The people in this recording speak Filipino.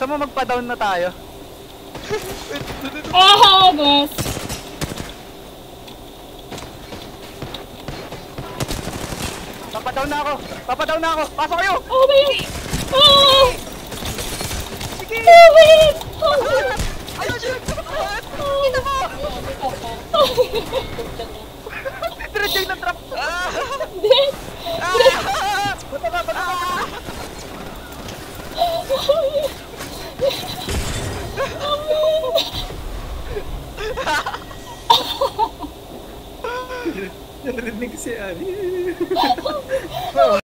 Saan mo magpa-down na tayo? Ah, boss. Papadown na ako! Papadown na ako! Pasok kayo! Oh, yun? Ah! Sige! Oh, ba yun? Ayun siya! Kita mo! Tinreject ng trap! Hindi. Bata ba? Bata ba? Narinig si Ari.